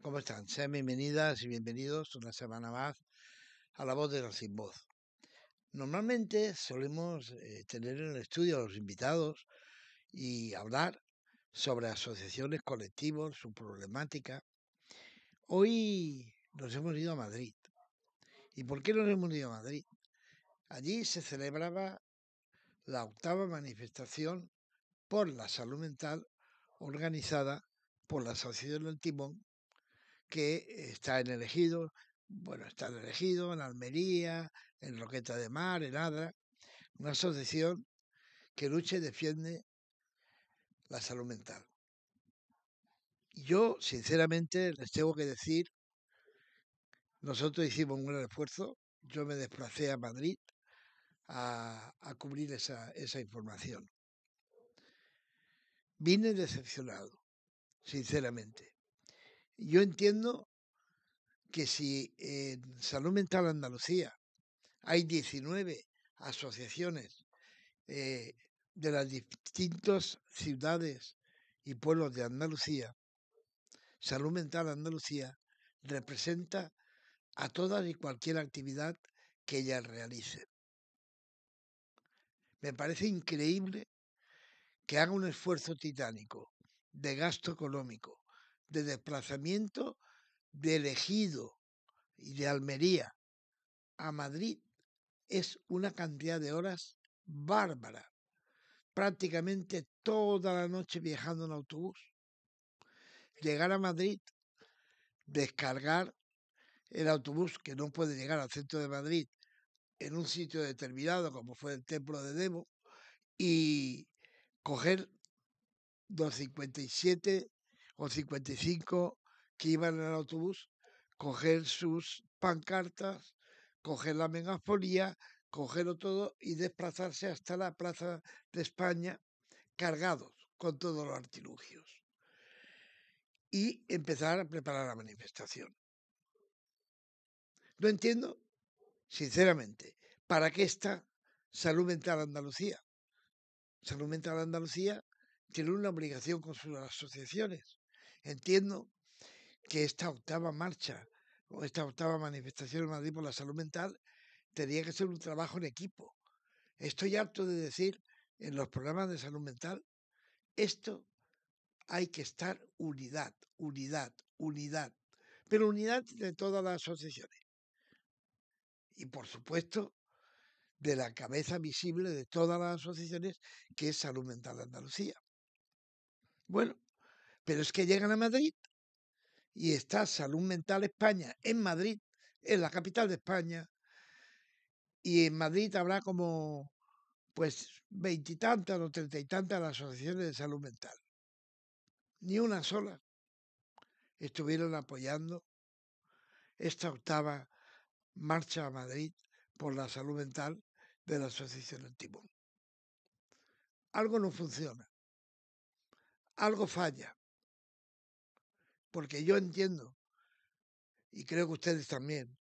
¿Cómo están? Sean bienvenidas y bienvenidos una semana más a La Voz de la Sin Voz. Normalmente solemos eh, tener en el estudio a los invitados y hablar sobre asociaciones, colectivos, su problemática. Hoy nos hemos ido a Madrid. ¿Y por qué nos hemos ido a Madrid? Allí se celebraba la octava manifestación por la salud mental organizada por la Asociación del Timón, que está en elegido, bueno, está en elegido en Almería, en Roqueta de Mar, en Adra, una asociación que lucha y defiende la salud mental. Yo, sinceramente, les tengo que decir, nosotros hicimos un gran esfuerzo, yo me desplacé a Madrid a, a cubrir esa, esa información. Vine decepcionado, sinceramente. Yo entiendo que si en Salud Mental Andalucía hay 19 asociaciones eh, de las distintas ciudades y pueblos de Andalucía, Salud Mental Andalucía representa a todas y cualquier actividad que ellas realicen. Me parece increíble que haga un esfuerzo titánico de gasto económico, de desplazamiento de elegido y de Almería a Madrid es una cantidad de horas bárbara. Prácticamente toda la noche viajando en autobús. Llegar a Madrid, descargar el autobús que no puede llegar al centro de Madrid en un sitio determinado, como fue el templo de Demo, y coger 257 o 55 que iban en el autobús, coger sus pancartas, coger la megafonía, cogerlo todo y desplazarse hasta la Plaza de España cargados con todos los artilugios. Y empezar a preparar la manifestación. No entiendo, sinceramente, para qué está Salud Mental Andalucía. Salud Mental Andalucía tiene una obligación con sus asociaciones. Entiendo que esta octava marcha o esta octava manifestación en Madrid por la salud mental tenía que ser un trabajo en equipo. Estoy harto de decir en los programas de salud mental, esto hay que estar unidad, unidad, unidad, pero unidad de todas las asociaciones. Y por supuesto, de la cabeza visible de todas las asociaciones, que es Salud Mental Andalucía. Bueno, pero es que llegan a Madrid y está Salud Mental España en Madrid, en la capital de España, y en Madrid habrá como pues veintitantas o treinta y tantas asociaciones de salud mental. Ni una sola estuvieron apoyando esta octava marcha a Madrid por la salud mental de la Asociación del Timón. Algo no funciona, algo falla, porque yo entiendo, y creo que ustedes también,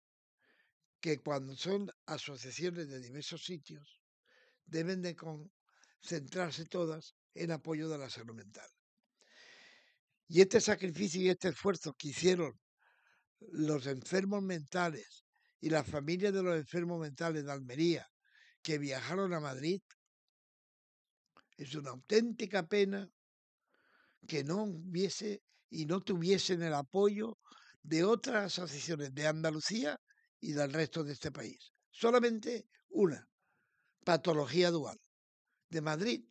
que cuando son asociaciones de diversos sitios, deben de concentrarse todas en apoyo de la salud mental. Y este sacrificio y este esfuerzo que hicieron los enfermos mentales y las familias de los enfermos mentales de Almería que viajaron a Madrid, es una auténtica pena que no hubiese y no tuviesen el apoyo de otras asociaciones de Andalucía y del resto de este país. Solamente una, patología dual. De Madrid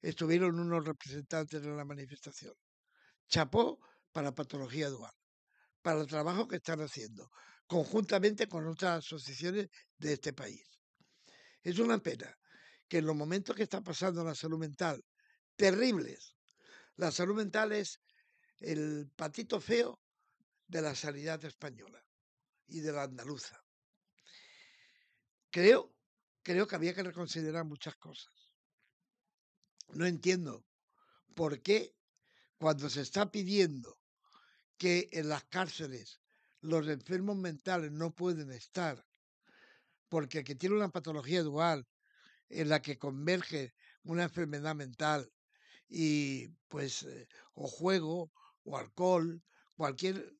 estuvieron unos representantes en la manifestación. Chapó para patología dual, para el trabajo que están haciendo, conjuntamente con otras asociaciones de este país. Es una pena que en los momentos que está pasando la salud mental, terribles, la salud mental es el patito feo de la sanidad española y de la andaluza. Creo, creo que había que reconsiderar muchas cosas. No entiendo por qué cuando se está pidiendo que en las cárceles los enfermos mentales no pueden estar, porque el que tiene una patología dual en la que converge una enfermedad mental y pues eh, o juego o alcohol, cualquier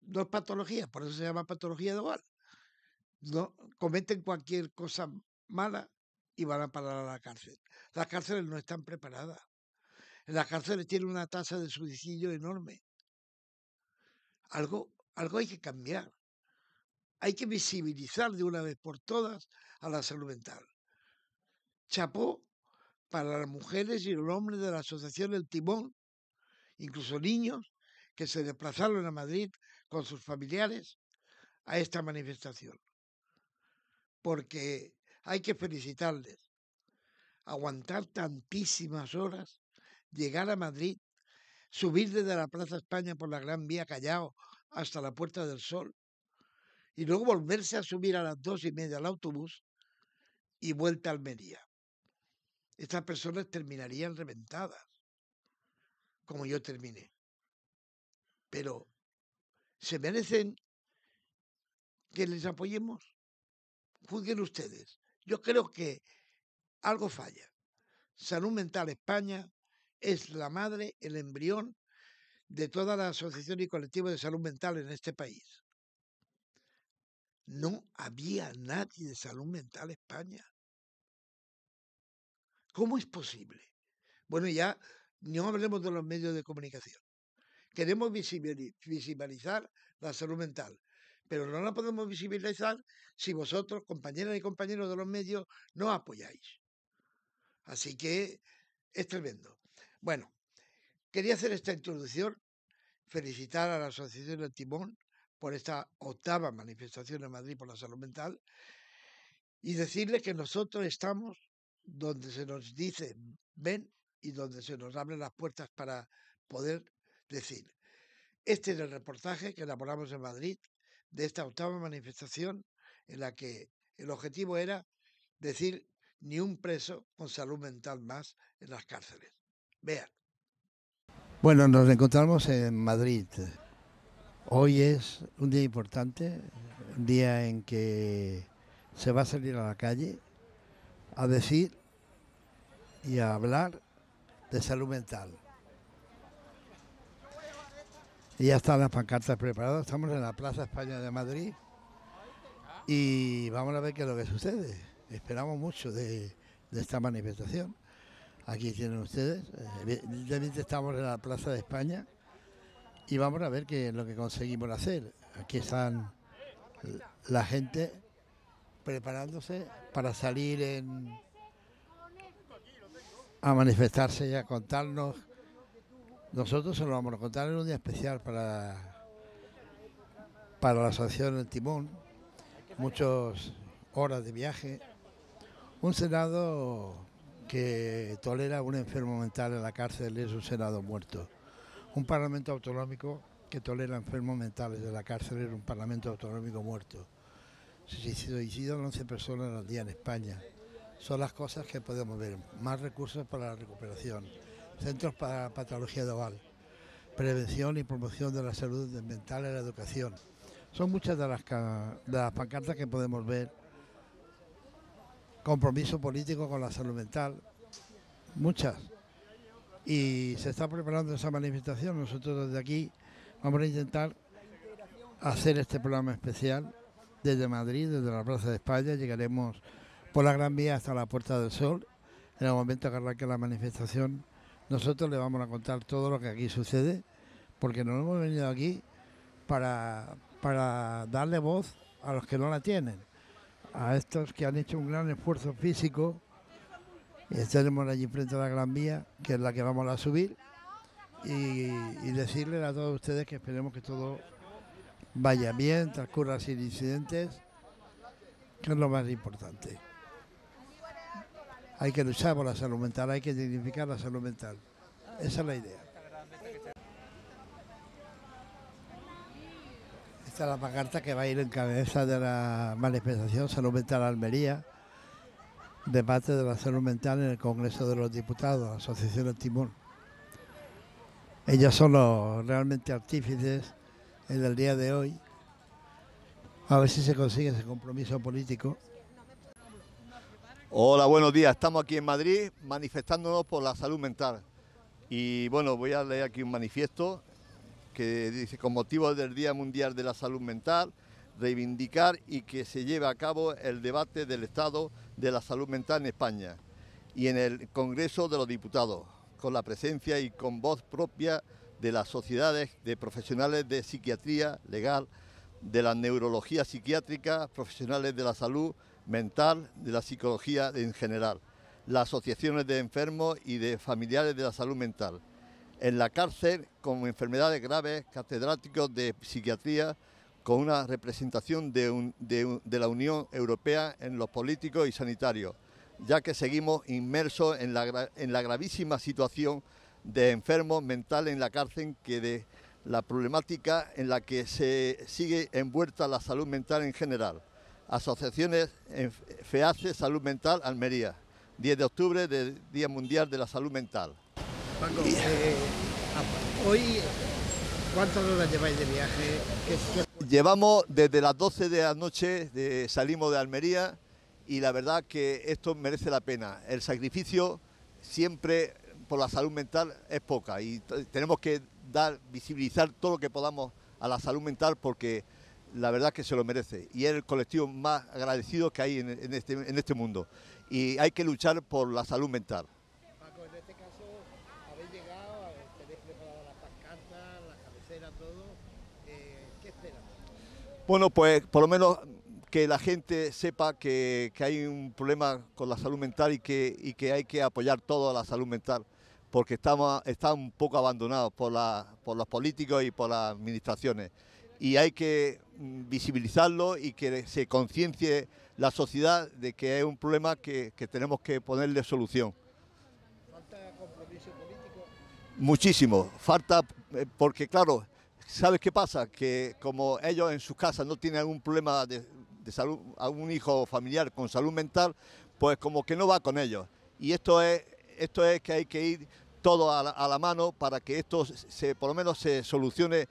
dos patologías, por eso se llama patología hogar. No, cometen cualquier cosa mala y van a parar a la cárcel. Las cárceles no están preparadas. En las cárceles tienen una tasa de suicidio enorme. Algo, algo hay que cambiar. Hay que visibilizar de una vez por todas a la salud mental. Chapó para las mujeres y los hombres de la Asociación El Timón, incluso niños que se desplazaron a Madrid con sus familiares a esta manifestación. Porque hay que felicitarles. Aguantar tantísimas horas, llegar a Madrid, subir desde la Plaza España por la Gran Vía Callao hasta la Puerta del Sol y luego volverse a subir a las dos y media al autobús y vuelta a Almería. Estas personas terminarían reventadas, como yo terminé. Pero, ¿se merecen que les apoyemos? Juzguen ustedes. Yo creo que algo falla. Salud Mental España es la madre, el embrión de toda la asociación y colectivo de salud mental en este país. No había nadie de salud mental España. ¿Cómo es posible? Bueno, ya no hablemos de los medios de comunicación. Queremos visibilizar la salud mental, pero no la podemos visibilizar si vosotros, compañeras y compañeros de los medios, no apoyáis. Así que es tremendo. Bueno, quería hacer esta introducción, felicitar a la Asociación del Timón por esta octava manifestación en Madrid por la salud mental y decirle que nosotros estamos donde se nos dice ven y donde se nos abren las puertas para poder decir. Este es el reportaje que elaboramos en Madrid de esta octava manifestación en la que el objetivo era decir ni un preso con salud mental más en las cárceles. Vean. Bueno, nos encontramos en Madrid. Hoy es un día importante, un día en que se va a salir a la calle a decir y a hablar de salud mental. Y ya están las pancartas preparadas, estamos en la Plaza España de Madrid y vamos a ver qué es lo que sucede. Esperamos mucho de, esta manifestación. Aquí tienen ustedes, evidentemente estamos en la Plaza de España y vamos a ver qué es lo que conseguimos hacer. Aquí están la gente preparándose para salir en, a manifestarse y a contarnos. Nosotros se lo vamos a contar en un día especial para, para la Asociación El Timón. Muchas horas de viaje. Un Senado que tolera un enfermo mental en la cárcel es un Senado muerto. Un Parlamento autonómico que tolera enfermos mentales de la cárcel es un Parlamento autonómico muerto. Se suicidan 11 personas al día en España. Son las cosas que podemos ver. Más recursos para la recuperación, centros para patología de oval, prevención y promoción de la salud mental y la educación. Son muchas de las, de las pancartas que podemos ver. Compromiso político con la salud mental, muchas. Y se está preparando esa manifestación. Nosotros desde aquí vamos a intentar hacer este programa especial desde Madrid, desde la Plaza de España. Llegaremos por la Gran Vía hasta la Puerta del Sol. En el momento que arranque la manifestación, nosotros le vamos a contar todo lo que aquí sucede, porque nos hemos venido aquí para, para darle voz a los que no la tienen, a estos que han hecho un gran esfuerzo físico. Y estaremos allí frente a la Gran Vía, que es la que vamos a subir, y, y decirles a todos ustedes que esperemos que todo vaya bien, transcurra sin incidentes, que es lo más importante. Hay que luchar por la salud mental, hay que dignificar la salud mental. Esa es la idea. Esta es la pancarta que va a ir en cabeza de la manifestación Salud Mental Almería, debate de la salud mental en el Congreso de los Diputados, la Asociación Timón. Ellos son los realmente artífices en el día de hoy. A ver si se consigue ese compromiso político. Hola, buenos días. Estamos aquí en Madrid manifestándonos por la salud mental. Y bueno, voy a leer aquí un manifiesto que dice con motivo del Día Mundial de la Salud Mental, reivindicar y que se lleve a cabo el debate del estado de la salud mental en España y en el Congreso de los Diputados, con la presencia y con voz propia de las sociedades de profesionales de psiquiatría legal, de la neurología psiquiátrica, profesionales de la salud mental, de la psicología en general, las asociaciones de enfermos y de familiares de la salud mental. En la cárcel, con enfermedades graves, catedráticos de psiquiatría, con una representación de, la Unión Europea en los políticos y sanitarios, ya que seguimos inmersos en la, en la gravísima situación de enfermos mentales en la cárcel que de la problemática en la que se sigue envuelta la salud mental en general. Asociaciones FEACE Salud Mental Almería, 10 de octubre del Día Mundial de la Salud Mental. Eh, hoy, ¿cuántas horas lleváis de viaje? Llevamos desde las 12 de la noche, salimos de Almería y la verdad que esto merece la pena. El sacrificio siempre por la salud mental es poca y tenemos que dar, visibilizar todo lo que podamos a la salud mental porque la verdad que se lo merece y es el colectivo más agradecido que hay en, este, en este mundo y hay que luchar por la salud mental. Paco, en este caso habéis llegado, tenéis preparadas las pancartas, las cabeceras, todo. Eh, ¿Qué esperas? Bueno, pues por lo menos que la gente sepa que, que, hay un problema con la salud mental y que, y que hay que apoyar toda la salud mental porque estamos, está un poco abandonados por, por los políticos y por las administraciones. Y hay que mm, visibilizarlo y que se conciencie la sociedad de que es un problema que, tenemos que ponerle solución. ¿Falta compromiso político? Muchísimo, falta, eh, porque claro, ¿sabes qué pasa? Que como ellos en sus casas no tienen algún problema de, de salud, algún hijo familiar con salud mental, pues como que no va con ellos. Y esto es, esto es que hay que ir todo a la, mano para que esto se, por lo menos se solucione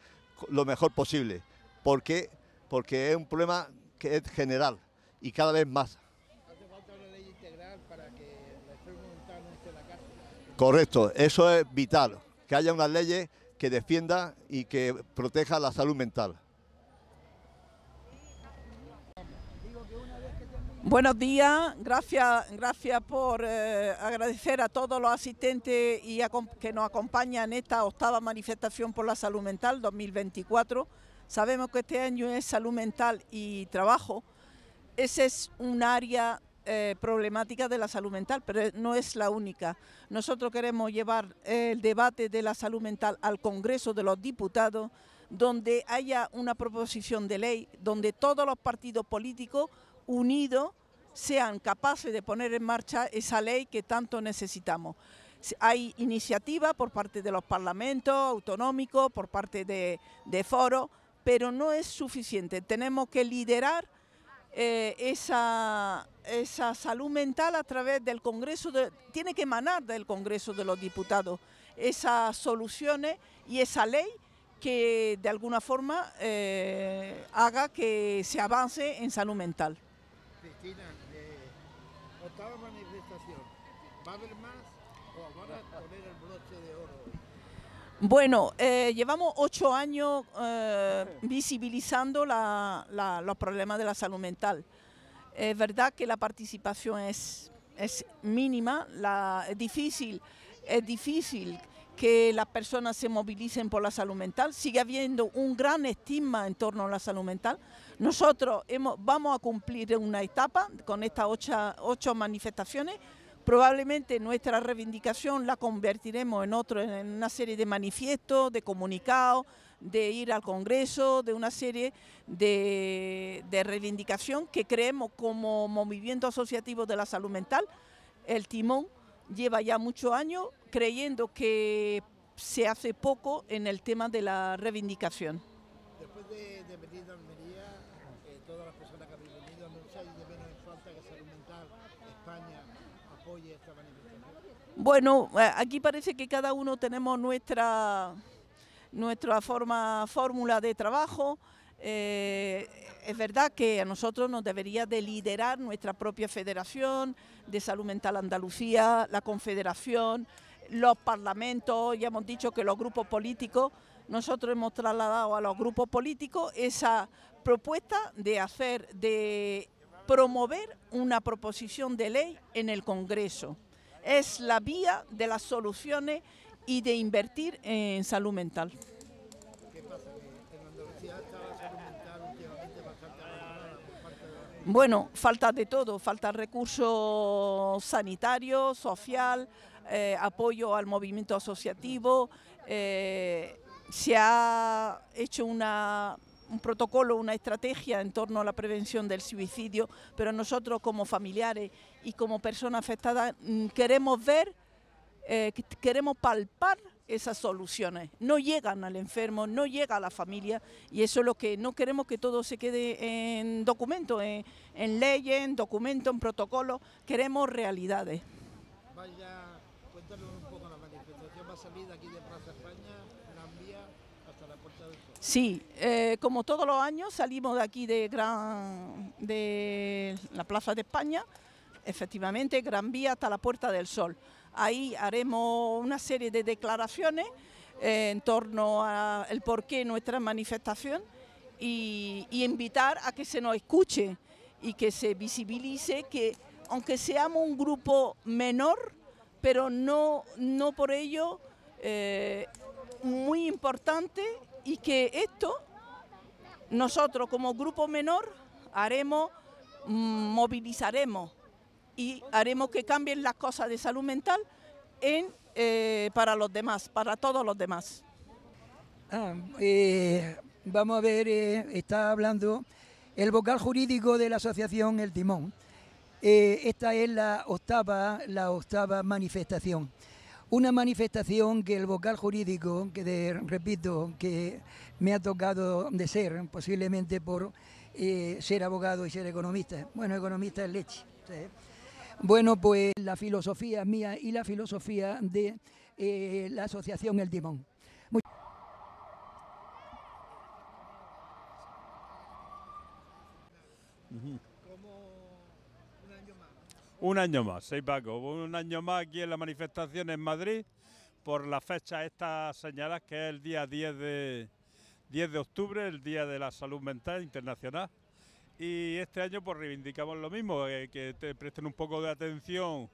lo mejor posible. ¿Por qué? Porque es un problema que es general y cada vez más. ¿Hace falta una ley integral para que la no esté en la cárcel? Correcto, eso es vital, que haya unas leyes que defienda y que proteja la salud mental. Buenos días, gracias, gracias por eh, agradecer a todos los asistentes y que nos acompañan en esta octava manifestación por la salud mental 2024. Sabemos que este año es salud mental y trabajo. Ese es un área eh, problemática de la salud mental, pero no es la única. Nosotros queremos llevar el debate de la salud mental al Congreso de los Diputados, donde haya una proposición de ley, donde todos los partidos políticos unidos sean capaces de poner en marcha esa ley que tanto necesitamos. Hay iniciativa por parte de los parlamentos autonómicos, por parte de, de foros, pero no es suficiente. Tenemos que liderar eh, esa, esa salud mental a través del Congreso, tiene que emanar del Congreso de los Diputados esas soluciones y esa ley que de alguna forma eh, haga que se avance en salud mental. Cristina, eh, octava manifestación, ¿va a haber más o van a poner el broche de oro hoy? Bueno, eh, llevamos ocho años eh, visibilizando la, la, los problemas de la salud mental. Es verdad que la participación es, es mínima, la, es difícil, es difícil que las personas se movilicen por la salud mental. Sigue habiendo un gran estigma en torno a la salud mental. Nosotros hemos, vamos a cumplir una etapa con estas ocho, manifestaciones. Probablemente nuestra reivindicación la convertiremos en otro, en una serie de manifiestos, de comunicados, de ir al Congreso, de una serie de, de reivindicación que creemos como movimiento asociativo de la salud mental, el timón lleva ya muchos años creyendo que se hace poco en el tema de la reivindicación. Después de, venir a Almería, eh, todas las personas que habéis venido, ¿no echáis de menos en falta que Salud Mental España apoye esta manifestación? Bueno, eh, aquí parece que cada uno tenemos nuestra, nuestra forma, fórmula de trabajo. Eh, es verdad que a nosotros nos debería de liderar nuestra propia Federación de Salud Mental Andalucía, la Confederación, los parlamentos, ya hemos dicho que los grupos políticos nosotros hemos trasladado a los grupos políticos esa propuesta de hacer, de promover una proposición de ley en el Congreso. Es la vía de las soluciones y de invertir en salud mental. Bueno, falta de todo, falta recursos sanitarios, social, eh, apoyo al movimiento asociativo, eh, se ha hecho una, un protocolo, una estrategia en torno a la prevención del suicidio, pero nosotros como familiares y como personas afectadas mm, queremos ver, eh, queremos palpar esas soluciones. No llegan al enfermo, no llega a la familia y eso es lo que no queremos que todo se quede en documentos, en, en leyes, en documentos, en protocolos, queremos realidades. Vaya, cuéntanos un poco la manifestación, va a salir de aquí de Plaza España, Gran Vía, hasta la Puerta del Sol. Sí, eh, como todos los años salimos de aquí de, Gran, de la Plaza de España, efectivamente, Gran Vía hasta la Puerta del Sol. Ahí haremos una serie de declaraciones eh, en torno al porqué de nuestra manifestación y, invitar a que se nos escuche y que se visibilice que aunque seamos un grupo menor, pero no, no por ello eh, muy importante y que esto nosotros como grupo menor haremos, mm, movilizaremos y haremos que cambien las cosas de salud mental en, eh, para los demás, para todos los demás. Ah, eh, vamos a ver, eh, está hablando el vocal jurídico de la asociación El Timón. Esta es la octava, la octava manifestación. Una manifestación que el vocal jurídico, que repito, que me ha tocado de ser, posiblemente por ser abogado y ser economista. Bueno, economista es leche. Bueno, pues la filosofía mía y la filosofía de eh, la asociación El Timón. Un año más, sí Paco, un año más aquí en la manifestación en Madrid por la fecha esta señalada que es el día 10 de, 10 de octubre, el Día de la Salud Mental Internacional. Y este año pues reivindicamos lo mismo, eh, que te presten un poco de atención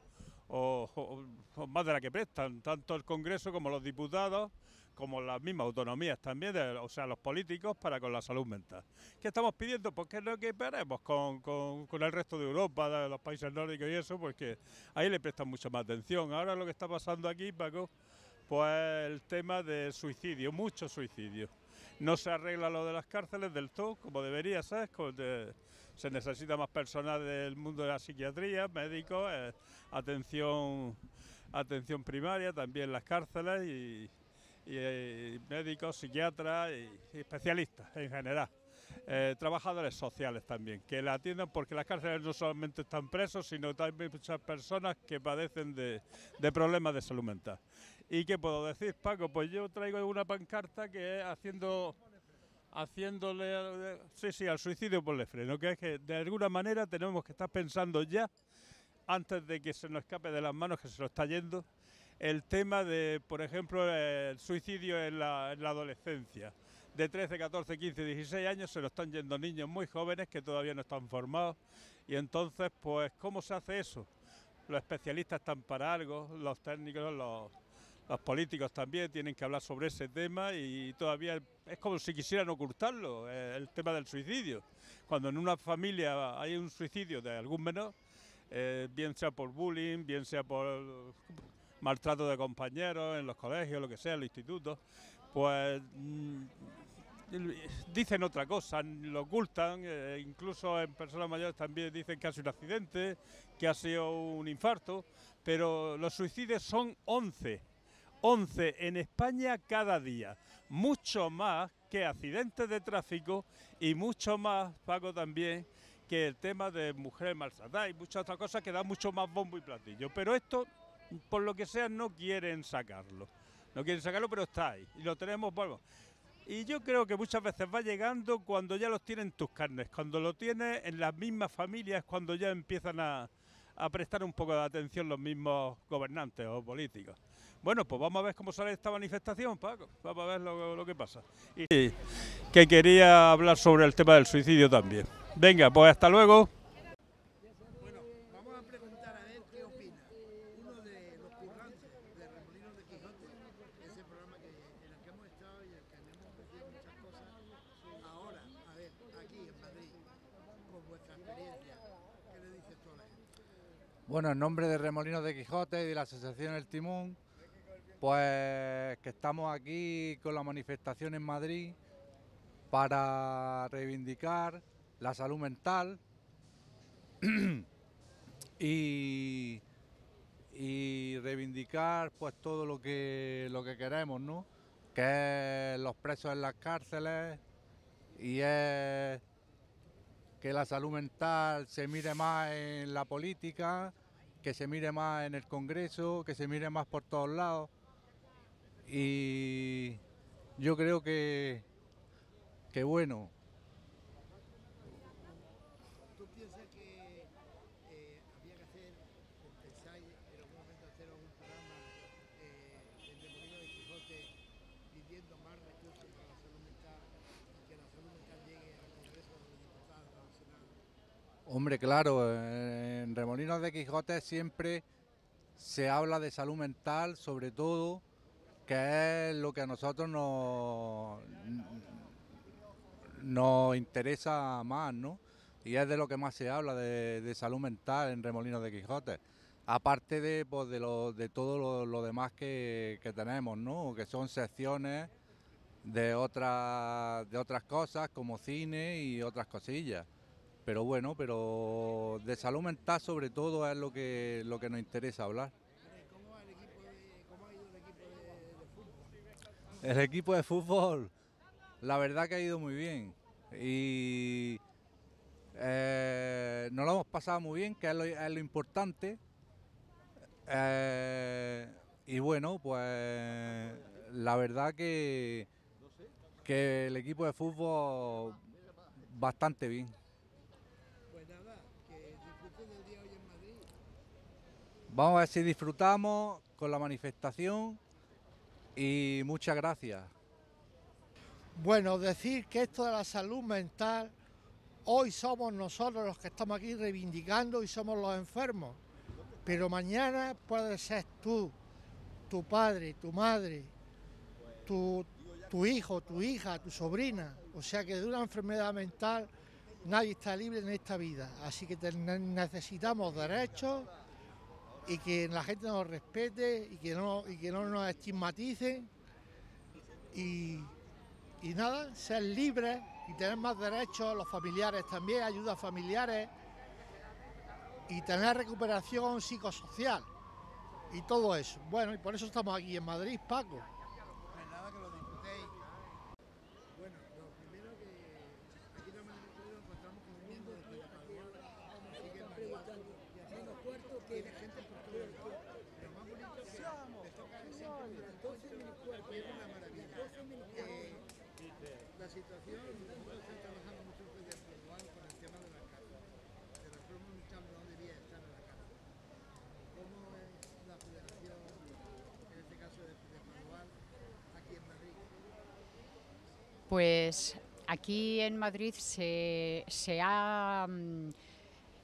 o, más de la que prestan, tanto el Congreso como los diputados, como las mismas autonomías también, de, o sea, los políticos para con la salud mental. ¿Qué estamos pidiendo? Pues que es lo que esperemos con, el resto de Europa, de los países nórdicos y eso, pues que ahí le prestan mucha más atención. Ahora lo que está pasando aquí, Paco, pues el tema del suicidio, mucho suicidio. No se arregla lo de las cárceles del todo, como debería ser, de, se necesita más personal del mundo de la psiquiatría, médicos, eh, atención, atención primaria, también las cárceles y, y médicos, psiquiatras y, especialistas en general. Eh, trabajadores sociales también, que la atiendan porque las cárceles no solamente están presos, sino también muchas personas que padecen de, de problemas de salud mental. ¿Y qué puedo decir, Paco? Pues yo traigo una pancarta que es haciendo haciéndole sí, sí, al suicidio por el freno, que es que de alguna manera tenemos que estar pensando ya, antes de que se nos escape de las manos, que se nos está yendo, el tema de, por ejemplo, el suicidio en la, en la adolescencia. De 13, 14, 15, 16 años se nos están yendo niños muy jóvenes que todavía no están formados. Y entonces, pues, ¿cómo se hace eso? Los especialistas están para algo, los técnicos, los, los políticos también tienen que hablar sobre ese tema y todavía es como si quisieran ocultarlo, eh, el tema del suicidio. Cuando en una familia hay un suicidio de algún menor, eh, bien sea por bullying, bien sea por maltrato de compañeros en los colegios, lo que sea, en los institutos, pues mmm, dicen otra cosa, lo ocultan, eh, incluso en personas mayores también dicen que ha sido un accidente, que ha sido un infarto, pero los suicidios son 11, 11 en España cada día, mucho más que accidentes de tráfico y mucho más, Paco también, que el tema de mujeres maltratadas y muchas otras cosas que dan mucho más bombo y platillo. Pero esto, por lo que sea, no quieren sacarlo. No quieren sacarlo, pero está ahí. Y lo tenemos, bueno. Y yo creo que muchas veces va llegando cuando ya los tienen tus carnes, cuando lo tienes en las mismas familias, cuando ya empiezan a prestar un poco de atención los mismos gobernantes o políticos. Bueno, pues vamos a ver cómo sale esta manifestación, Paco. Vamos a ver lo, que pasa. Y que quería hablar sobre el tema del suicidio también. Venga, pues hasta luego. Bueno, vamos a preguntar a ver qué opina uno de los currantes de Remolinos de Quijote, ese programa que, en el que hemos estado y en el que hemos ofrecido muchas cosas. Ahora, a ver, aquí en Madrid, con vuestra experiencia, ¿qué le dices tú a la gente? Bueno, en nombre de Remolinos de Quijote y de la Asociación El Timón, pues que estamos aquí con la manifestación en Madrid para reivindicar la salud mental y, reivindicar pues todo lo que lo que queremos, ¿no? Que es los presos en las cárceles y que la salud mental se mire más en la política, que se mire más en el Congreso, que se mire más por todos lados y yo creo que, que bueno. ¿Tú piensas que eh, había que hacer, pensáis en algún momento hacer algún programa eh, en Demolino de Quijote pidiendo más recursos para la salud mental y que la salud mental llegue al Congreso de los Diputados, al Senado? Hombre, claro, en Remolinos de Quijote siempre se habla de salud mental, sobre todo que es lo que a nosotros nos, nos interesa más, ¿no? Y es de lo que más se habla, de, salud mental en Remolinos de Quijote. Aparte de, pues, de, lo, de todo lo, demás que, tenemos, ¿no? Que son secciones de otras, de otras cosas como cine y otras cosillas. Pero bueno, pero de salud mental sobre todo es lo que, lo que nos interesa hablar. El equipo de fútbol, la verdad que ha ido muy bien. Y eh, nos lo hemos pasado muy bien, que es lo, importante. Eh, y bueno, pues la verdad que, que el equipo de fútbol bastante bien. Pues nada, que disfruten del día hoy en Madrid. Vamos a ver si disfrutamos con la manifestación y muchas gracias. Bueno, decir que esto de la salud mental, hoy somos nosotros los que estamos aquí reivindicando y somos los enfermos, pero mañana puede ser tú, tu padre, tu madre, tu, tu hijo, tu hija, tu sobrina, o sea que de una enfermedad mental nadie está libre en esta vida, así que necesitamos derechos y que la gente nos respete y que no, y que no nos estigmaticen y, y nada, ser libres y tener más derechos, los familiares también, ayudas familiares y tener recuperación psicosocial y todo eso. Bueno, y por eso estamos aquí en Madrid, Paco. situación, nosotros estamos trabajando mucho desde Portugal con el tema de la cárcel, de reforma muchas no debía estar en la cárcel. ¿Cómo es la federación, en este caso de, de Portugal, aquí en Madrid? Pues aquí en Madrid se, se ha... Mm,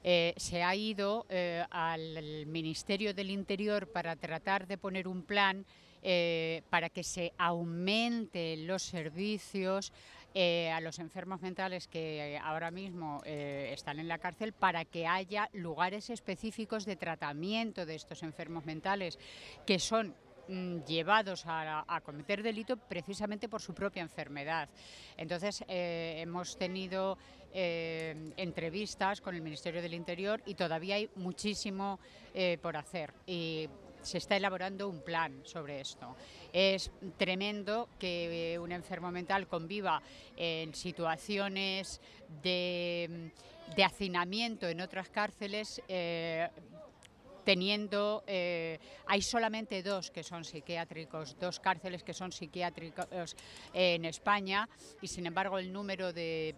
eh, se ha ido eh, al Ministerio del Interior para tratar de poner un plan eh, para que se aumente los servicios eh, a los enfermos mentales que ahora mismo están en la cárcel para que haya lugares específicos de tratamiento de estos enfermos mentales que son llevados a, cometer delito precisamente por su propia enfermedad. Entonces, eh, hemos tenido entrevistas con el Ministerio del Interior y todavía hay muchísimo por hacer. Y se está elaborando un plan sobre esto. Es tremendo que un enfermo mental conviva en situaciones de, hacinamiento en otras cárceles. Eh, teniendo, eh, hay solamente dos que son psiquiátricos, dos cárceles que son psiquiátricos en España y sin embargo el número de,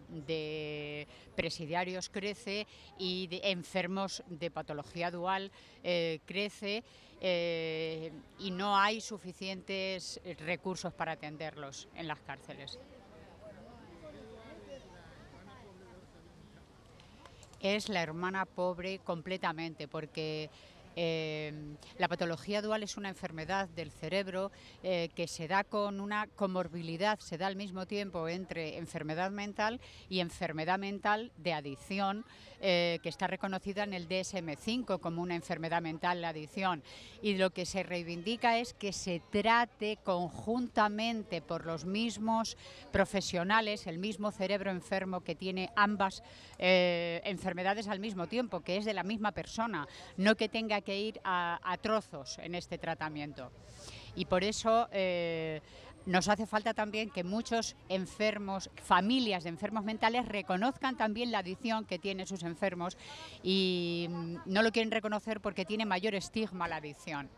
presidiarios crece y de enfermos de patología dual eh, crece eh, y no hay suficientes recursos para atenderlos en las cárceles. Es la hermana pobre completamente porque Em, la patología dual es una enfermedad del cerebro eh, que se da con una comorbilidad, se da al mismo tiempo entre enfermedad mental y enfermedad mental de adicción, eh, que está reconocida en el DSM-5 como una enfermedad mental de adicción. Y lo que se reivindica es que se trate conjuntamente por los mismos profesionales, el mismo cerebro enfermo que tiene ambas eh, enfermedades al mismo tiempo, que es de la misma persona, no que tenga que ir a, trozos en este tratamiento. Y por eso eh, nos hace falta también que muchos enfermos, familias de enfermos mentales, reconozcan también la adicción que tienen sus enfermos y mm, no lo quieren reconocer porque tiene mayor estigma la adicción.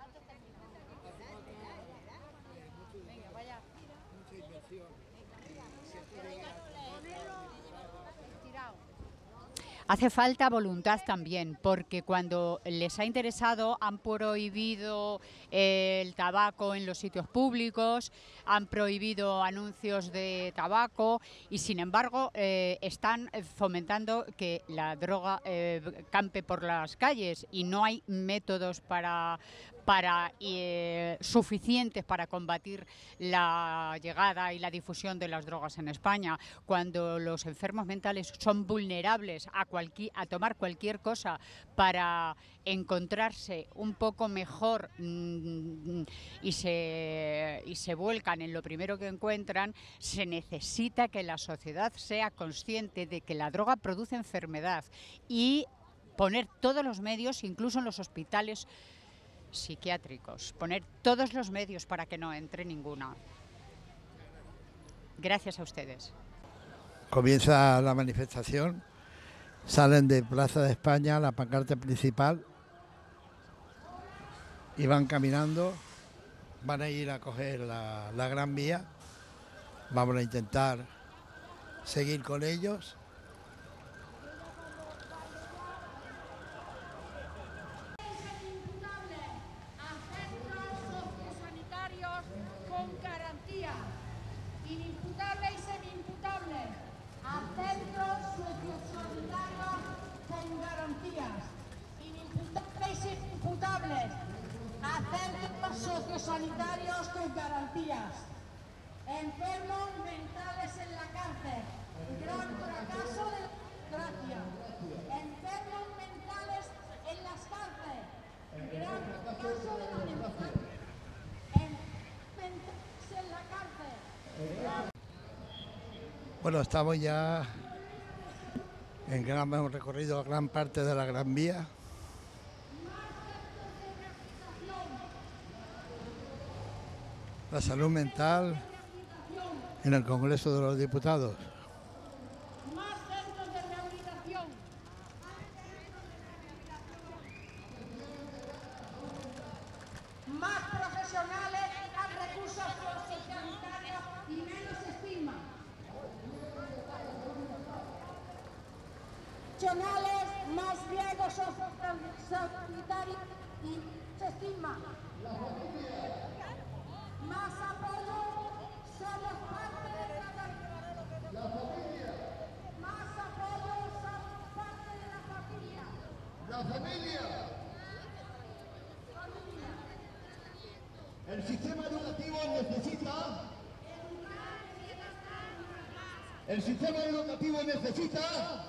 Hace falta voluntad también, porque cuando les ha interesado han prohibido eh, el tabaco en los sitios públicos, han prohibido anuncios de tabaco y sin embargo eh, están fomentando que la droga eh, campe por las calles y no hay métodos para, para, suficientes para combatir la llegada y la difusión de las drogas en España, cuando los enfermos mentales son vulnerables a, a tomar cualquier cosa para encontrarse un poco mejor mm, y, se, y se vuelcan en lo primero que encuentran, se necesita que la sociedad sea consciente de que la droga produce enfermedad y poner todos los medios, incluso en los hospitales, psiquiátricos, poner todos los medios para que no entre ninguna. Gracias a ustedes. Comienza la manifestación, salen de Plaza de España, la pancarta principal, y van caminando, van a ir a coger la, la Gran Vía, vamos a intentar seguir con ellos sanitarios con garantías. Enfermos mentales en la cárcel. Gran fracaso de la democracia. Enfermos mentales en las cárceles. Gran fracaso de la democracia. Enfermos en la cárcel. Bueno, estamos ya en gran, hemos recorrido gran parte de la Gran Vía. la salud mental en el Congreso de los Diputados. Más centros de rehabilitación. Más profesionales, más recursos sociosanitarios y menos estigma. Profesionales, más riesgos sociosanitarios y estigma. Más apoyo, somos parte de la familia. La familia. Más apoyo, somos parte de la familia. La familia. familia. El sistema educativo necesita. El sistema educativo necesita.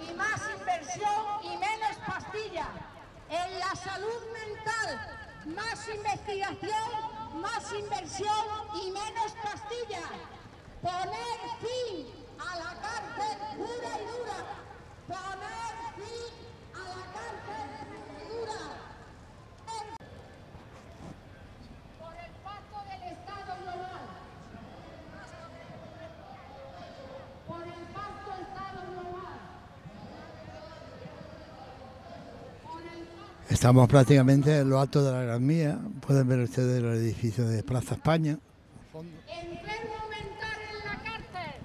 y más inversión y menos pastillas. En la salud mental, más investigación más inversión y menos pastilla. Poner fin a la cárcel pura y dura. Poner fin a la cárcel pura y dura. Por el pacto del Estado global. Por el pacto Estado global. Por el pacto Estamos prácticamente en lo alto de la Gran Vía. Pueden ver ustedes el edificio de Plaza España. Enfermo mental en la cárcel.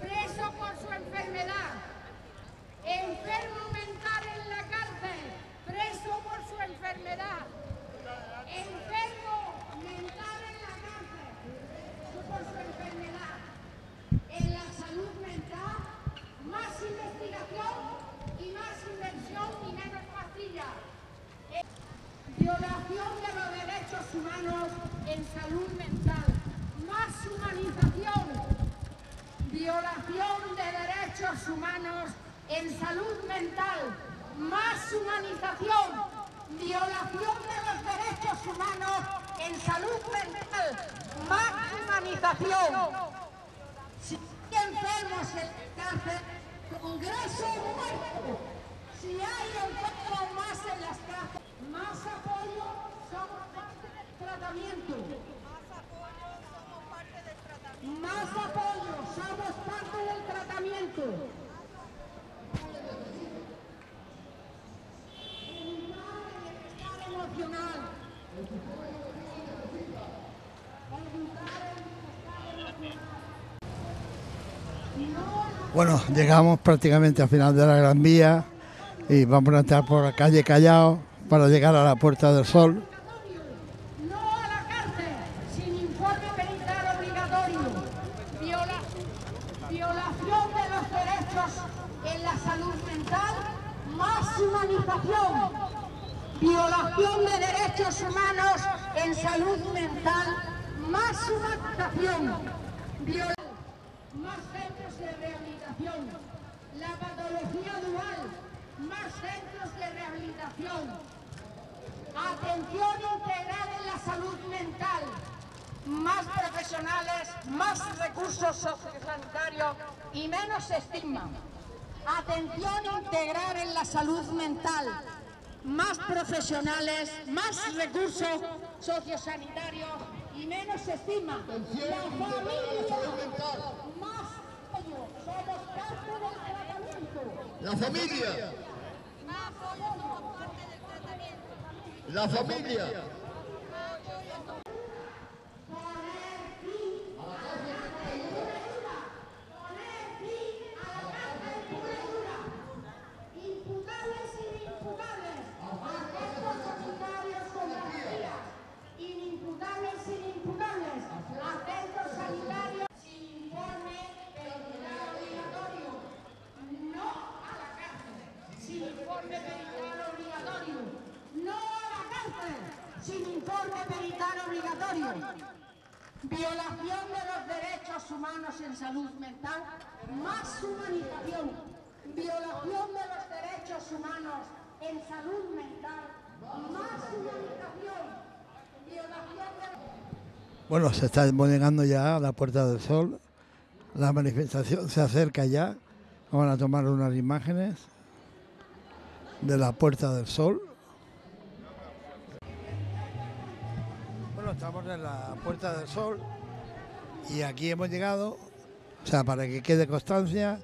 Preso por su enfermedad. Enfermo mental en la cárcel. Preso por su enfermedad. Enfermo mental en la cárcel. Preso por su enfermedad. En la salud mental, más investigación y más inversión y menos pastillas. Violación de los derechos humanos en salud mental. Más humanización. Violación de derechos humanos en salud mental. Más humanización. Violación de los derechos humanos en salud mental. Más humanización. Si hay enfermos en la cárcel, Congreso muerto. Si hay enfermos más en las cárceles, más apoyo, tratamiento. Más apoyo, somos parte del tratamiento. Educar el bienestar emocional. Educar el bienestar emocional. Bueno, llegamos prácticamente al final de la Gran Vía y vamos a entrar por la calle Callao para llegar a la Puerta del Sol. No a la cárcel sin informe perital obligatorio. Viola- violación de los derechos en la salud mental, más humanización. Violación de derechos humanos en salud mental, más Viola- más centros de rehabilitación. La patología dual, más centros de rehabilitación. Atención integral en la salud mental. Más profesionales, más recursos sociosanitarios y menos estigma. Atención integral en la salud mental. Más profesionales, más recursos sociosanitarios y menos estigma. La familia, más apoyo. Somos parte del tratamiento. La familia. La familia. Imputables y inimputables, atentos sanitarios con garantías. Inimputables y inimputables, atentos sanitarios sin informe perital obligatorio. No a la cárcel, sin informe perital obligatorio. No a la cárcel, sin informe perital obligatorio. Violación de los derechos humanos en salud mental, más humanización. Violación de los derechos humanos en salud mental, más humanización. Violación de Bueno, se está llegando ya a la Puerta del Sol. La manifestación se acerca ya. Vamos a tomar unas imágenes de la Puerta del Sol. Estamos en la Puerta del Sol y aquí hemos llegado, o sea, para que quede constancia,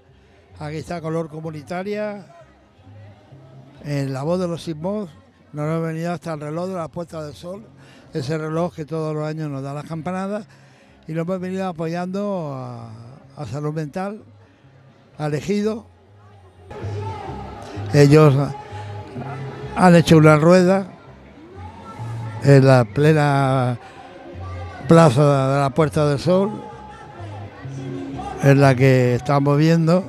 aquí está color comunitaria, en la voz de los sismos, nos hemos venido hasta el reloj de la Puerta del Sol, ese reloj que todos los años nos da las campanadas, y lo hemos venido apoyando a, Salud Mental, al Ejido. Ellos han hecho una rueda en la plena plaza de la Puerta del Sol, en la que estamos viendo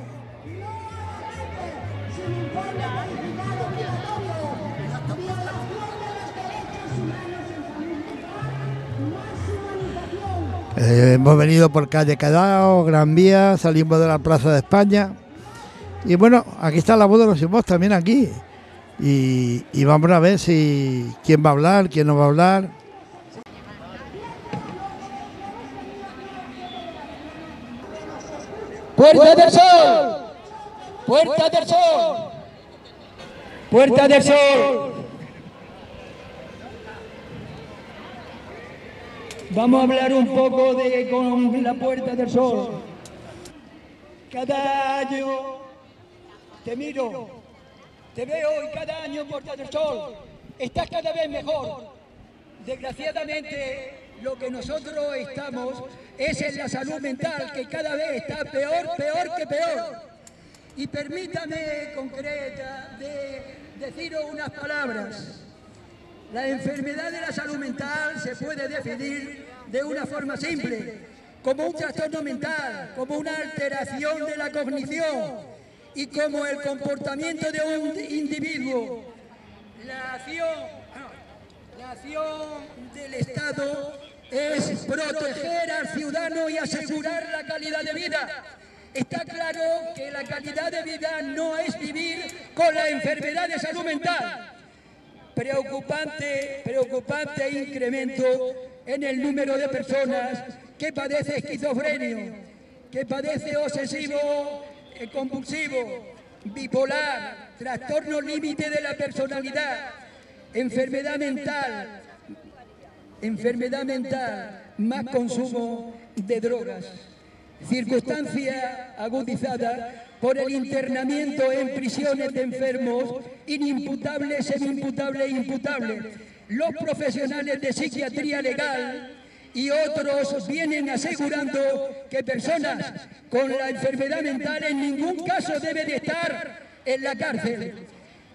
Eh, hemos venido por calle Cadao, Gran Vía, salimos de la Plaza de España. Y bueno, aquí está la voz de los Simos también aquí. Y, vamos a ver si quién va a hablar, quién no va a hablar. Puerta del Sol. Puerta del Sol. Puerta del Sol. Vamos a hablar un poco de con la Puerta del Sol. Cada año te miro, te veo y cada año Puerta del Sol estás cada vez mejor. Desgraciadamente lo que nosotros estamos es en la salud mental, que cada vez está peor, peor que peor. Y permítame concreta de deciros unas palabras. La enfermedad de la salud mental se puede definir de una forma simple, como un trastorno mental, como una alteración de la cognición y como el comportamiento de un individuo. La acción, la acción del Estado es proteger al ciudadano y asegurar la calidad de vida. Está claro que la calidad de vida no es vivir con la enfermedad de salud mental. Preocupante, preocupante incremento en el número de personas que padece esquizofrenia, que padece obsesivo compulsivo, bipolar, trastorno límite de la personalidad, enfermedad mental, enfermedad mental, más consumo de drogas. Circunstancia agudizada por el internamiento en prisiones de enfermos inimputables, semimputables e imputables. Los profesionales de psiquiatría legal y otros vienen asegurando que personas con la enfermedad mental en ningún caso deben de estar en la cárcel.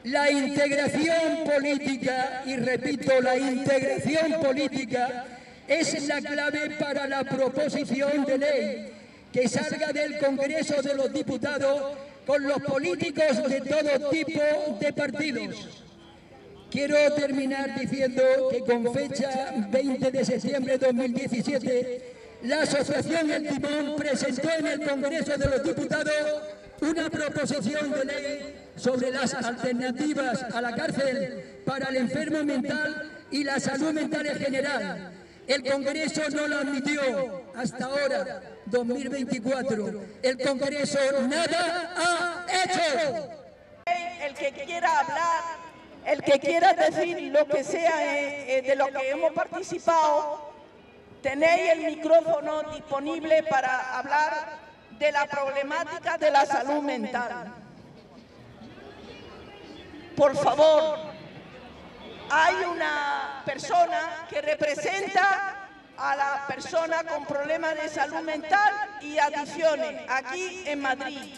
La integración política, y repito, la integración política es la clave para la proposición de ley que salga del Congreso de los Diputados con los políticos de todo tipo de partidos. Quiero terminar diciendo que con fecha 20 de septiembre de 2017, la Asociación El Timón presentó en el Congreso de los Diputados una proposición de ley sobre las alternativas a la cárcel para el enfermo mental y la salud mental en general. El Congreso no lo admitió hasta ahora, 2024. El Congreso nada ha hecho. El que quiera hablar, el que quiera decir lo que sea eh, eh, de lo que hemos participado, tenéis el micrófono disponible para hablar de la problemática de la salud mental. Por favor, hay una persona que representa a la persona con problemas de salud mental y adicciones aquí en Madrid.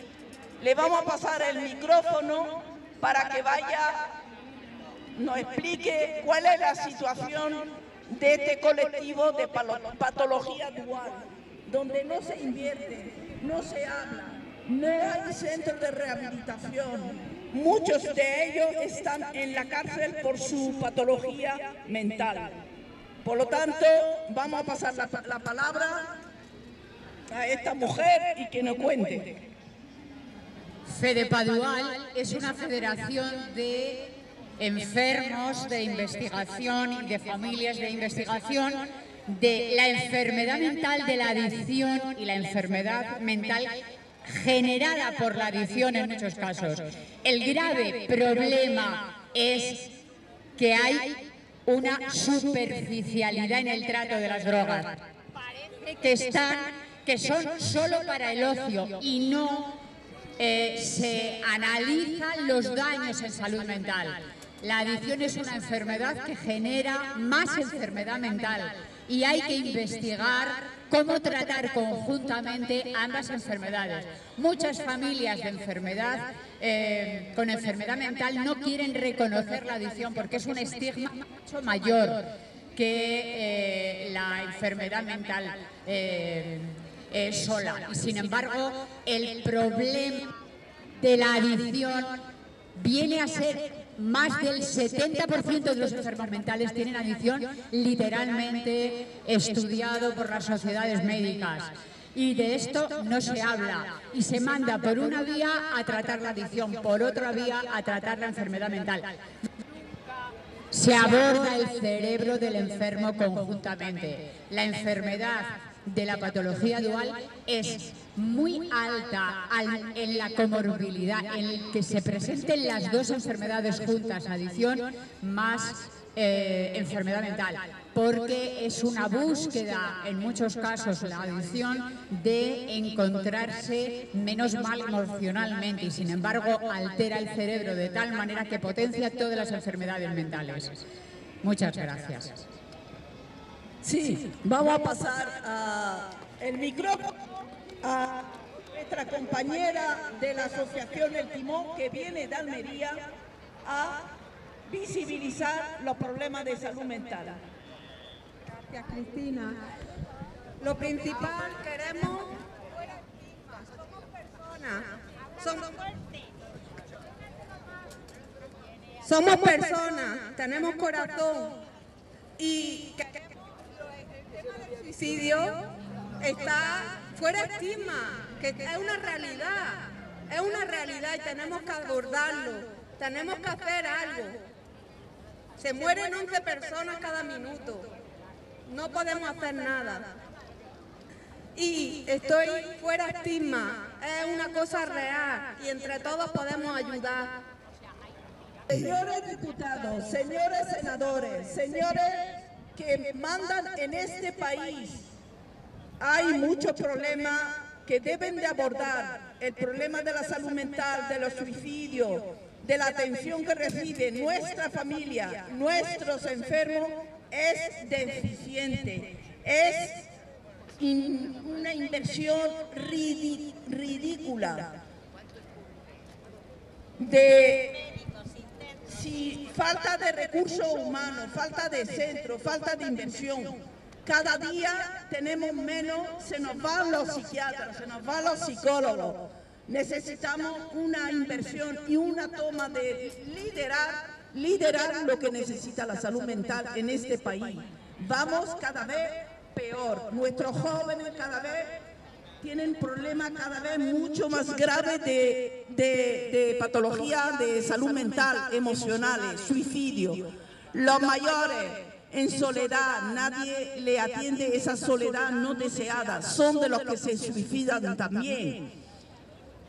Le vamos a pasar el micrófono para que vaya, nos explique cuál es la situación de este colectivo de patología dual, donde no se invierte, no se habla, no hay centros de rehabilitación. Muchos de ellos están en la cárcel por su patología mental. Por lo tanto, vamos a pasar la, la palabra a esta mujer y que nos cuente. Fede Padual es una federación de enfermos de investigación y de familias de investigación de la enfermedad mental de la adicción y la enfermedad mental generada por la adicción en muchos casos. El grave problema es que hay una superficialidad en el trato de las drogas. que están, que son solo para el ocio y no eh, se analizan los daños en salud mental. La adicción es una enfermedad que genera más enfermedad mental y hay que investigar cómo tratar conjuntamente ambas enfermedades. Muchas familias de enfermedad, eh, con enfermedad mental no quieren reconocer la adicción porque es un estigma mucho mayor que eh, la enfermedad mental eh, sola. Y sin embargo, el problema de la adicción viene a ser más del 70% de los enfermos mentales tienen adicción literalmente estudiado por las sociedades médicas. Y de esto no se habla. Y se manda por una vía a tratar la adicción, por otra vía a tratar la enfermedad mental. Se aborda el cerebro del enfermo conjuntamente. La enfermedad de la patología dual es muy alta en la comorbilidad, en que se presenten las dos enfermedades juntas, adicción más eh, enfermedad mental, porque es una búsqueda, en muchos casos, la adicción, de encontrarse menos mal emocionalmente y, sin embargo, altera el cerebro de tal manera que potencia todas las enfermedades mentales. Muchas gracias. Sí, vamos a pasar el micrófono a nuestra compañera de la Asociación El Timón, que viene de Almería a visibilizar los problemas de salud mental. Gracias, Cristina. Lo principal, queremos... Somos personas. Somos, somos personas, tenemos corazón y suicidio está fuera de estigma, que es una realidad, es una realidad y tenemos que abordarlo, tenemos que hacer algo. Se mueren 11 personas cada minuto. No podemos hacer nada. Y estoy fuera estigma. Es una cosa real y entre todos podemos ayudar. Señores diputados, señores senadores, señores que mandan en este país, hay muchos problemas que deben de abordar. El problema de la salud mental, de los suicidios, de la atención que recibe nuestra familia, nuestros enfermos, es deficiente. Es una inversión ridícula. De si falta de recursos humanos, falta de centro, falta de inversión. Cada día tenemos menos, se nos van los psiquiatras, se nos van los psicólogos Necesitamos una inversión y una toma de liderar, liderar lo que necesita la salud mental en este país. Vamos cada vez peor. Nuestros jóvenes cada vez tienen problemas cada vez mucho más graves de, de, patología de salud mental, emocionales, suicidio. Los mayores en soledad, nadie le atiende esa soledad no deseada, son de los que se suicidan también.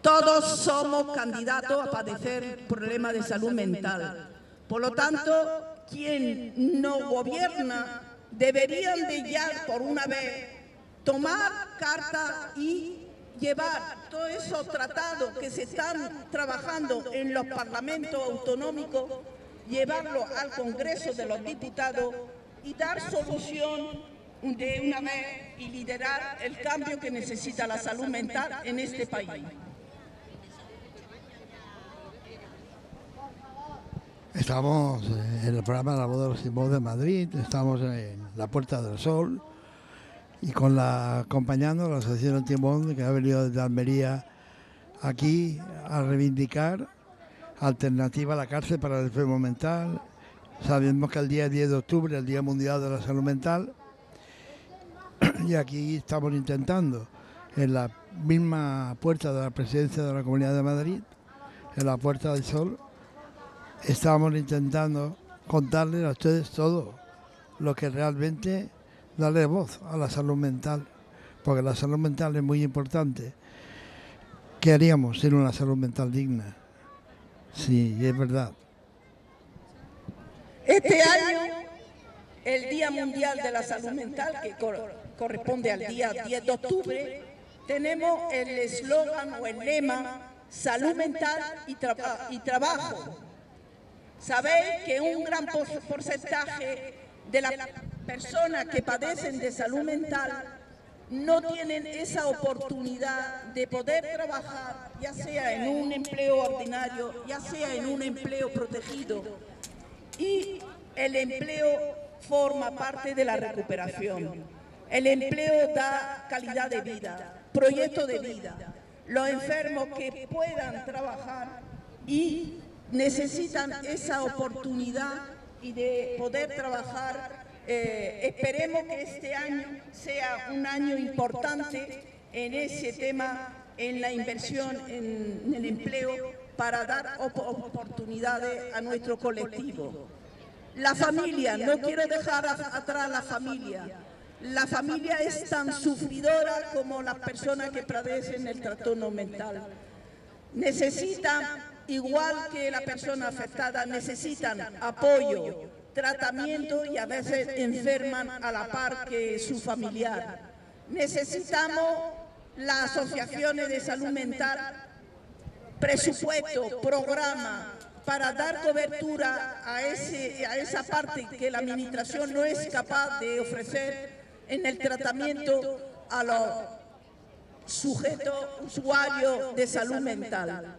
Todos somos candidatos a padecer problemas de salud mental. Por lo tanto, quien no gobierna deberían de ya por una vez tomar carta y llevar todos esos tratados que se están trabajando en los parlamentos autonómicos, llevarlo al Congreso de los Diputados y dar solución de una vez y liderar el cambio que necesita la salud mental en este país. Estamos en el programa de La Voz de los de Madrid, estamos en la Puerta del Sol y con la acompañando la Asociación Timón que ha venido desde Almería aquí a reivindicar alternativa a la cárcel para el enfermo mental. Sabemos que el día 10 de octubre, el Día Mundial de la Salud Mental, y aquí estamos intentando en la misma puerta de la presidencia de la Comunidad de Madrid, en la Puerta del Sol, estamos intentando contarles a ustedes todo lo que realmente darle voz a la salud mental, porque la salud mental es muy importante. ¿Qué haríamos sin una salud mental digna? Sí, es verdad. Este año, el Día Mundial de la Salud Mental, que corresponde al día 10 de octubre, tenemos el eslogan o el lema Salud Mental y, y Trabajo Sabéis que un gran porcentaje de las personas que padecen de salud mental no tienen esa oportunidad de poder trabajar, ya sea en un empleo ordinario, ya sea en un empleo protegido. Y el empleo forma parte de la recuperación. El empleo da calidad de vida, proyecto de vida. Los enfermos que puedan trabajar y necesitan esa oportunidad y de poder trabajar. Eh, esperemos que este año sea un año importante en ese tema, en la inversión en el empleo, para dar op oportunidades a nuestro colectivo. La familia, no quiero dejar atrás la familia. La familia es tan sufridora como las personas que padecen el trastorno mental. Necesitan, igual que la persona afectada, necesitan apoyo, tratamiento y a veces enferman a la par que su familiar. Necesitamos las asociaciones de salud mental, presupuesto, programa, para dar cobertura a, ese, a esa parte que la Administración no es capaz de ofrecer en el tratamiento a los sujetos usuarios de salud mental.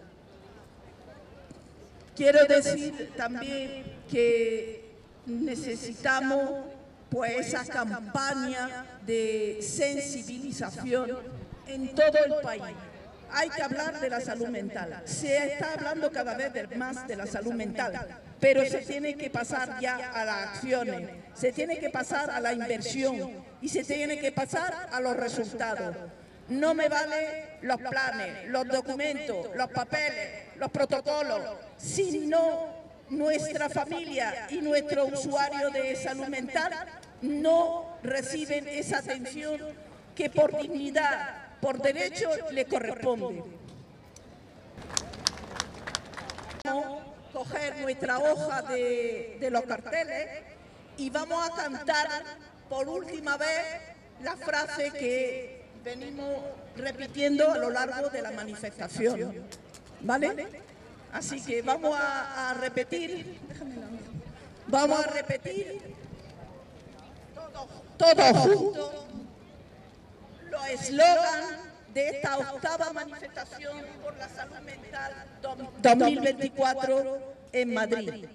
Quiero decir también que necesitamos pues esa campaña de sensibilización en todo el país hay que hablar de la salud mental. Se está hablando cada vez más de la salud mental, pero se tiene que pasar ya a las acciones, se tiene que pasar a la inversión y se tiene que pasar a los resultados. No me valen los planes, los documentos, los papeles, los protocolos, sino nuestra familia y nuestro usuario de salud mental no reciben esa atención que por dignidad, por derecho le corresponde. Vamos a coger nuestra hoja de, los carteles y vamos a cantar por última vez la frase que venimos repitiendo a lo largo de la manifestación. ¿Vale? Así que vamos a, a repetir, vamos a repetir. todos juntos los eslogan de esta octava manifestación por la salud mental 2024 en Madrid.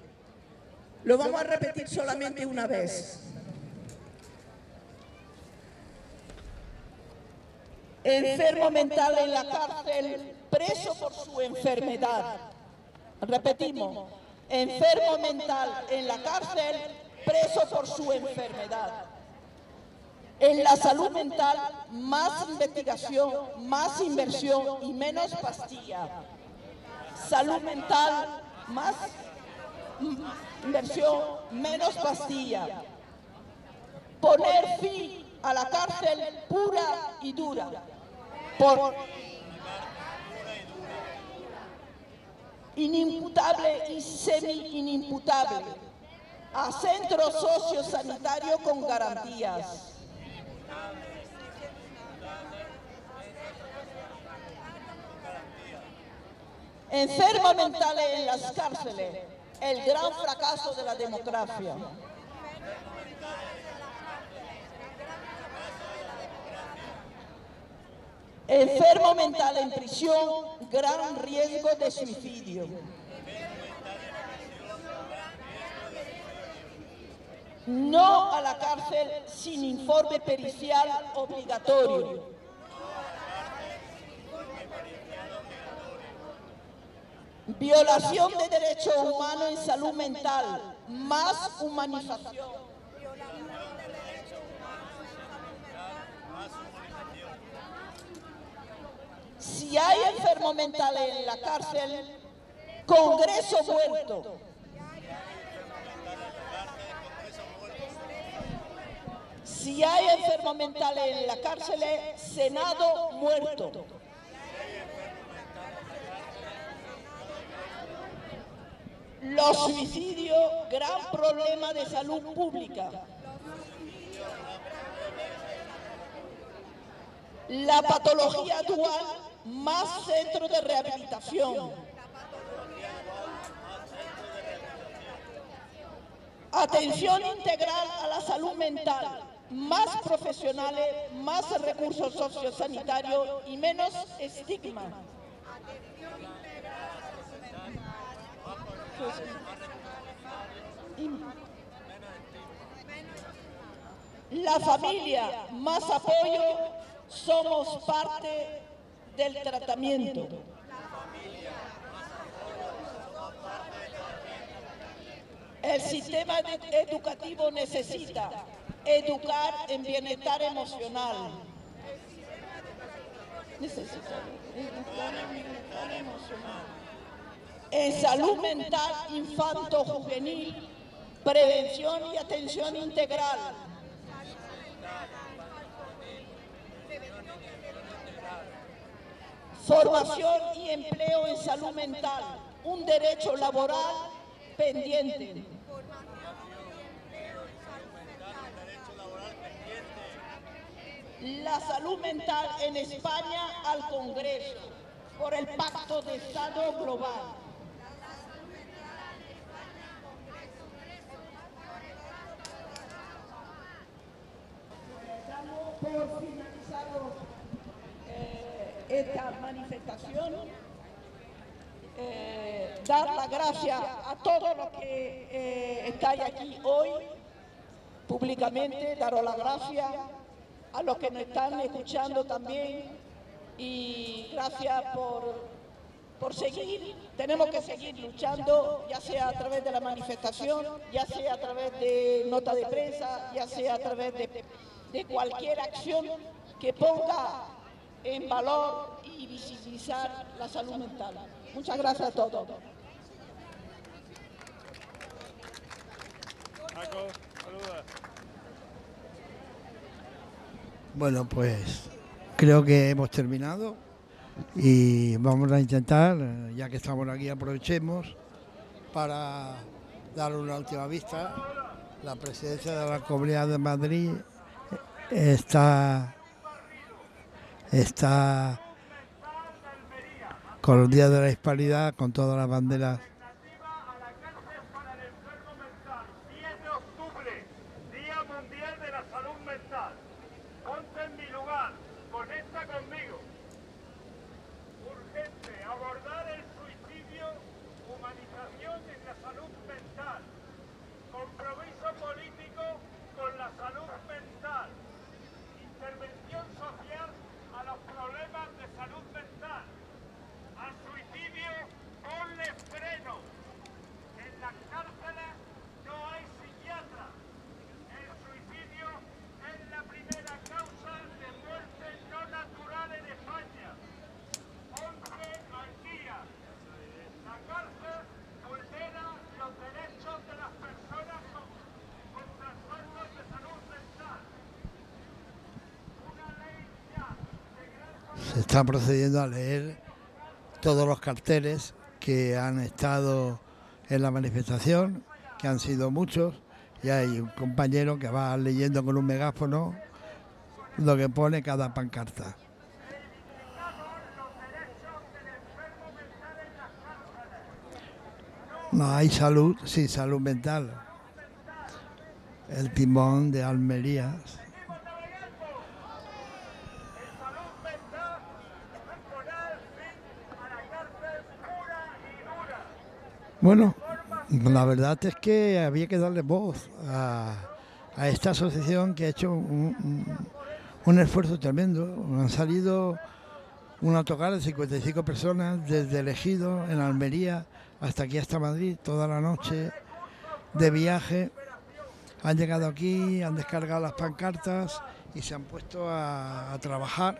Lo vamos a repetir solamente una vez. Enfermo mental en la cárcel, preso por su enfermedad. Repetimos, enfermo mental en la cárcel, preso por su enfermedad. En la salud mental, más investigación, más inversión y menos pastilla. Salud mental, más inversión, menos pastilla. Poner fin a la cárcel pura y dura. Por inimputable y semi-inimputable a centros sociosanitarios con garantías. Enfermos mentales en las cárceles, el gran fracaso de la democracia. Enfermo mental en prisión, gran riesgo de suicidio. No a la cárcel sin informe pericial obligatorio. Violación de derechos humanos en salud mental, más humanización. Si hay enfermos mentales en la cárcel, Congreso muerto. Si hay enfermos mentales en la cárcel, Senado muerto. Los suicidios, gran problema de salud pública. La patología dual, más centros de rehabilitación. Atención integral a la salud mental, más profesionales, más recursos sociosanitarios y menos estigma. La familia, más apoyo, somos parte del tratamiento. El sistema educativo necesita educar en bienestar emocional. necesitamos en salud mental infanto-juvenil, prevención y atención integral. Formación y empleo en salud mental, un derecho laboral pendiente. La salud mental en España al Congreso por el Pacto de Estado Global. Por esta manifestación. Eh, dar las gracias a todos los que eh, estáis aquí hoy, públicamente, daros las gracias a los que nos están escuchando también y gracias por, por seguir. Tenemos que seguir luchando, ya sea a través de la manifestación, ya sea a través de nota de prensa, ya sea a través de, de cualquier acción que ponga en valor y visibilizar la salud mental. Muchas gracias a todos. Bueno, pues creo que hemos terminado y vamos a intentar, ya que estamos aquí, aprovechemos para dar una última vista. La presidencia de la Comunidad de Madrid está, está con los días de la hispanidad, con todas las banderas 10 de octubre, Día Mundial de la Salud Mental. Ponte en mi lugar, conecta conmigo. Urgente, abordar el suicidio, humanización en la salud mental. Compromiso político con la salud mental. Intervención social a los problemas de salud mental. Al suicidio, ponle freno. En las cárceles no hay psiquiatra. El suicidio es la primera causa de muerte no natural en España. 11 al día. La cárcel vulnera los derechos de las personas con, con trastornos de salud mental. Una ley ya de gran se está procediendo a leer todos los carteles que han estado en la manifestación, que han sido muchos, y hay un compañero que va leyendo con un megáfono lo que pone cada pancarta. No hay salud sin salud mental. El timón de Almería Bueno, la verdad es que había que darle voz a, esta asociación que ha hecho un, esfuerzo tremendo. Han salido un autocar de 55 personas desde el Ejido, en Almería, hasta aquí, hasta Madrid, toda la noche de viaje. Han llegado aquí, han descargado las pancartas y se han puesto a trabajar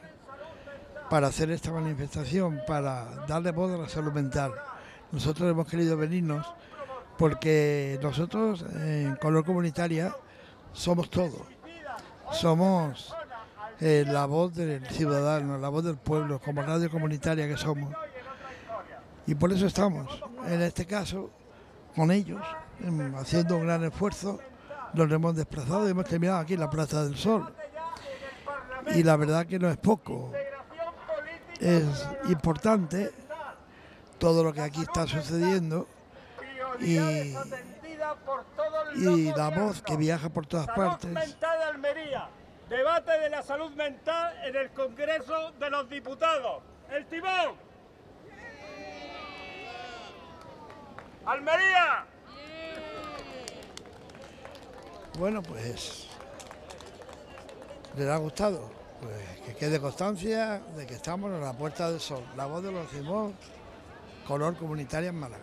para hacer esta manifestación, para darle voz a la salud mental. Nosotros hemos querido venirnos porque nosotros en Color Comunitaria somos todo. Somos eh, la voz del ciudadano, la voz del pueblo, como radio comunitaria que somos. Y por eso estamos, en este caso, con ellos, em, haciendo un gran esfuerzo. Nos hemos desplazado y hemos terminado aquí en la Plaza del Sol. Y la verdad que no es poco. Es importante todo lo que aquí está sucediendo y, y la voz que viaja por todas partes. Debate de la salud mental en el Congreso de los Diputados. El timón. Almería. Bueno, pues les ha gustado. Pues que quede constancia de que estamos en la Puerta del Sol, la voz de los Simón, Color Comunitaria en Málaga.